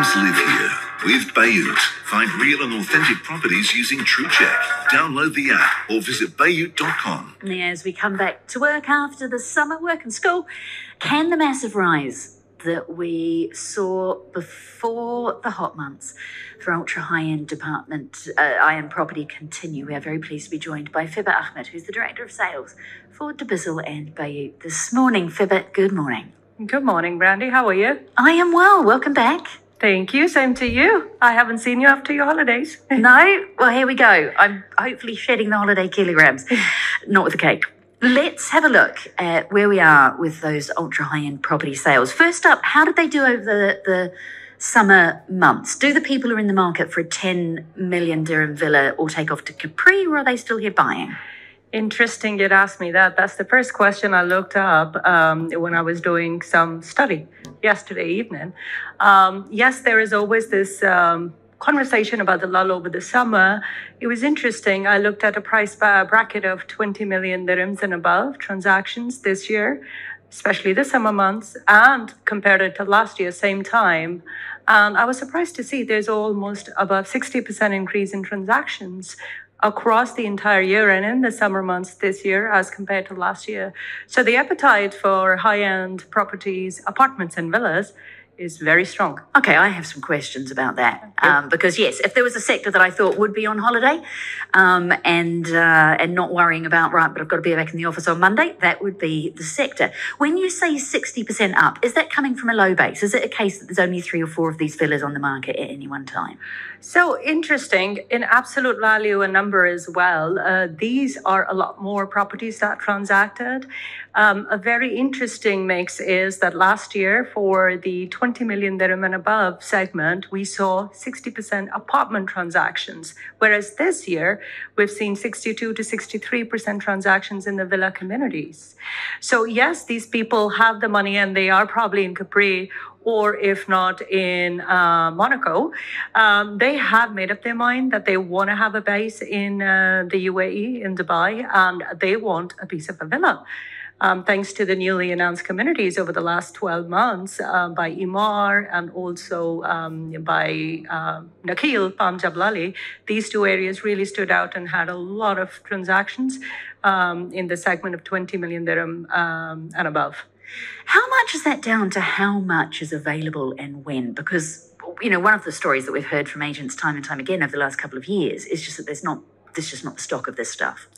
Dreams live here with Bayut. Find real and authentic properties using TrueCheck. Download the app or visit bayut.com. As we come back to work after the summer work and school, can the massive rise that we saw before the hot months for ultra high end department uh, iron property continue? We are very pleased to be joined by Fibha Ahmed, who's the Director of Sales for Dubizzle and Bayut this morning. Fibha, good morning. Good morning, Brandy. How are you? I am well. Welcome back. Thank you. Same to you. I haven't seen you after your holidays. no? Well, here we go. I'm hopefully shedding the holiday kilograms, not with the cake. Let's have a look at where we are with those ultra high end property sales. First up, how did they do over the, the summer months? Do the people who are in the market for a 10 million dirham villa all take off to Capri or are they still here buying? Interesting you'd ask me that. That's the first question I looked up um, when I was doing some study yesterday evening. Um, yes, there is always this um, conversation about the lull over the summer. It was interesting. I looked at a price bracket of 20 million dirhams and above transactions this year, especially the summer months, and compared it to last year, same time. And I was surprised to see there's almost above 60% increase in transactions across the entire year and in the summer months this year as compared to last year. So the appetite for high end properties, apartments, and villas is very strong. Okay, I have some questions about that um, because yes, if there was a sector that I thought would be on holiday um, and uh, and not worrying about right, but I've got to be back in the office on Monday, that would be the sector. When you say sixty percent up, is that coming from a low base? Is it a case that there's only three or four of these fillers on the market at any one time? So interesting in absolute value and number as well. Uh, these are a lot more properties that transacted. Um, a very interesting mix is that last year for the 20 million dirham and above segment, we saw 60% apartment transactions, whereas this year we've seen 62 to 63% transactions in the villa communities. So yes, these people have the money and they are probably in Capri or if not in uh, Monaco, um, they have made up their mind that they want to have a base in uh, the UAE, in Dubai, and they want a piece of a villa. Um, thanks to the newly announced communities over the last 12 months uh, by Emaar and also um, by uh, Nakheel, Palm Jebel Ali, these two areas really stood out and had a lot of transactions um, in the segment of 20 million dirham um, and above. How much is that down to how much is available and when? Because, you know, one of the stories that we've heard from agents time and time again over the last couple of years is just that there's not, there's just not the stock of this stuff.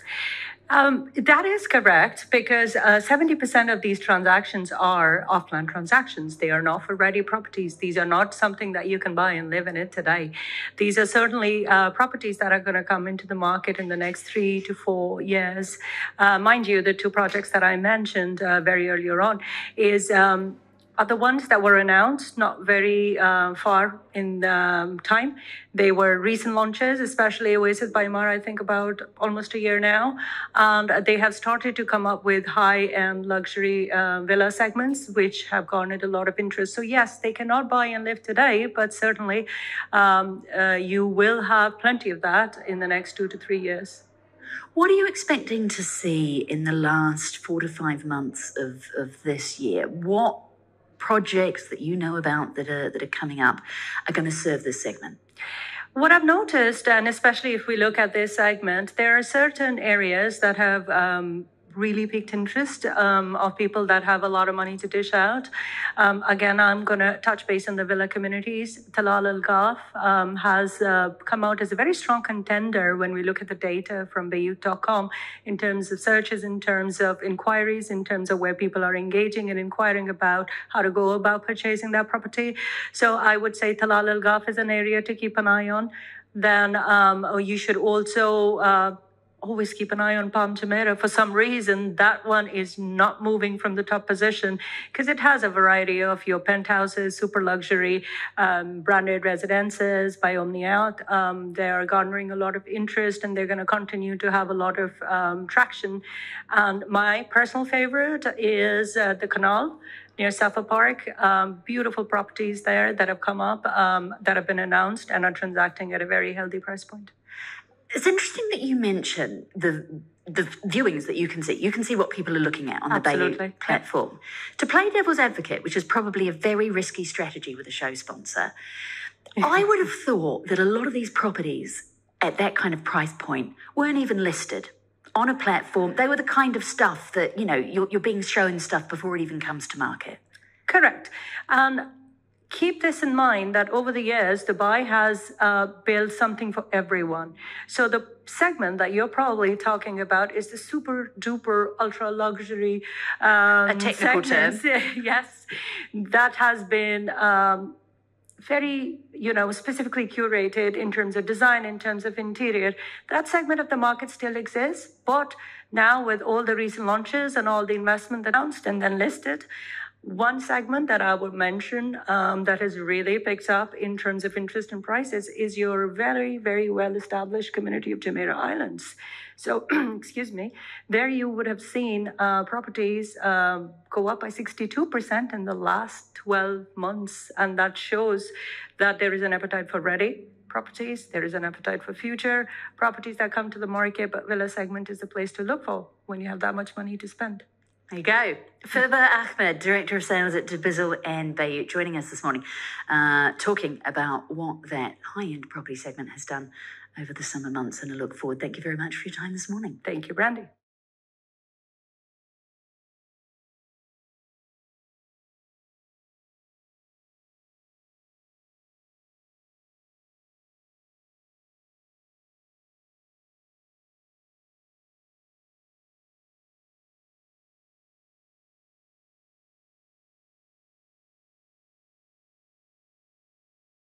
Um, that is correct because uh, 70% of these transactions are off plan transactions. They are not for ready properties. These are not something that you can buy and live in it today. These are certainly uh, properties that are going to come into the market in the next three to four years. Uh, mind you, the two projects that I mentioned uh, very earlier on is um, are the ones that were announced not very uh, far in um, time. They were recent launches, especially Oasis by Emaar, I think about almost a year now. And they have started to come up with high end luxury uh, villa segments, which have garnered a lot of interest. So, yes, they cannot buy and live today, but certainly um, uh, you will have plenty of that in the next two to three years. What are you expecting to see in the last four to five months of, of this year? What projects that you know about that are, that are coming up are going to serve this segment? What I've noticed, and especially if we look at this segment, there are certain areas that have um, really piqued interest um, of people that have a lot of money to dish out. Um, again, I'm going to touch base on the villa communities. Tilal Al Ghaf um, has uh, come out as a very strong contender when we look at the data from Bayut.com in terms of searches, in terms of inquiries, in terms of where people are engaging and inquiring about how to go about purchasing that property. So I would say Tilal Al Ghaf is an area to keep an eye on. Then um, you should also uh, always keep an eye on Palm Jumeirah. For some reason, that one is not moving from the top position because it has a variety of your penthouses, super luxury, um, branded residences by Omniyat. Um, they are garnering a lot of interest and they're going to continue to have a lot of um, traction. And my personal favorite is uh, the Canal near Safa Park. Um, beautiful properties there that have come up, um, that have been announced and are transacting at a very healthy price point. It's interesting that you mention the the viewings that you can see. You can see what people are looking at on the Absolutely. Bayut platform. To play devil's advocate, which is probably a very risky strategy with a show sponsor, I would have thought that a lot of these properties at that kind of price point weren't even listed on a platform. They were the kind of stuff that, you know, you're, you're being shown stuff before it even comes to market. Correct. And keep this in mind that over the years, Dubai has uh, built something for everyone. So the segment that you're probably talking about is the super duper ultra luxury um, A technical term. yes, that has been. Um, very, you know, specifically curated in terms of design, in terms of interior. That segment of the market still exists, but now with all the recent launches and all the investment announced and then listed, one segment that I would mention um, that has really picked up in terms of interest and prices is your very, very well established community of Jumeirah Islands. So, excuse me, there you would have seen uh, properties um, go up by 62% in the last 12 months. And that shows that there is an appetite for ready properties, there is an appetite for future properties that come to the market, but villa segment is the place to look for when you have that much money to spend. There you go. Fibha Ahmed, Director of Sales at Dubizzle and Bayut, joining us this morning, uh, talking about what that high end property segment has done over the summer months and a look forward. Thank you very much for your time this morning. Thank you, Brandy.